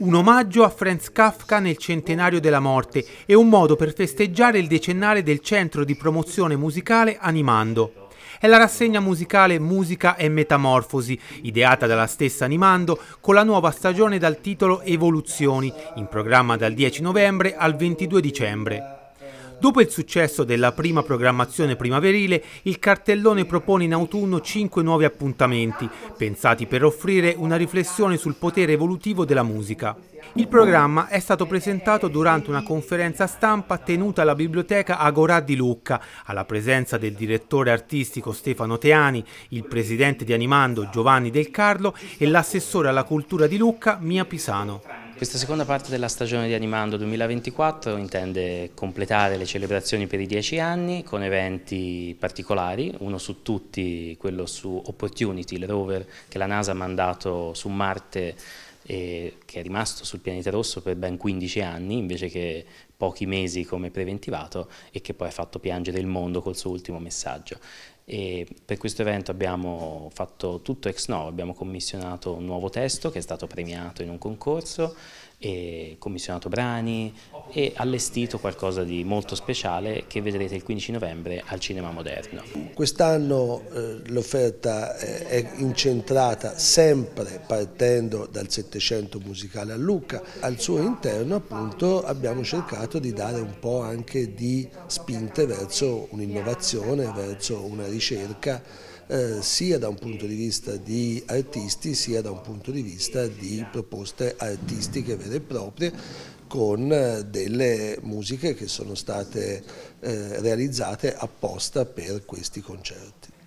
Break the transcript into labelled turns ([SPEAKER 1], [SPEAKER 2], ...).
[SPEAKER 1] Un omaggio a Franz Kafka nel centenario della morte e un modo per festeggiare il decennale del centro di promozione musicale Animando. È la rassegna musicale Musica e Metamorfosi, ideata dalla stessa Animando, con la nuova stagione dal titolo Evoluzioni, in programma dal 10 novembre al 22 dicembre. Dopo il successo della prima programmazione primaverile, il cartellone propone in autunno cinque nuovi appuntamenti, pensati per offrire una riflessione sul potere evolutivo della musica. Il programma è stato presentato durante una conferenza stampa tenuta alla biblioteca Agorà di Lucca, alla presenza del direttore artistico Stefano Teani, il presidente di Animando Giovanni Del Carlo e l'assessore alla cultura di Lucca Mia Pisano.
[SPEAKER 2] Questa seconda parte della stagione di Animando 2024 intende completare le celebrazioni per i dieci anni con eventi particolari, uno su tutti, quello su Opportunity, il rover che la NASA ha mandato su Marte e che è rimasto sul pianeta rosso per ben 15 anni invece che pochi mesi come preventivato e che poi ha fatto piangere il mondo col suo ultimo messaggio. E per questo evento abbiamo fatto tutto ex novo, abbiamo commissionato un nuovo testo che è stato premiato in un concorso, commissionato brani e allestito qualcosa di molto speciale che vedrete il 15 novembre al Cinema Moderno.
[SPEAKER 3] Quest'anno eh, l'offerta è incentrata sempre partendo dal Settecento musicale a Lucca, al suo interno appunto abbiamo cercato di dare un po' anche di spinte verso un'innovazione, verso una ricerca eh, sia da un punto di vista di artisti sia da un punto di vista di proposte artistiche vere e proprie con eh, delle musiche che sono state eh, realizzate apposta per questi concerti.